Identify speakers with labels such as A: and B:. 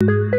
A: you.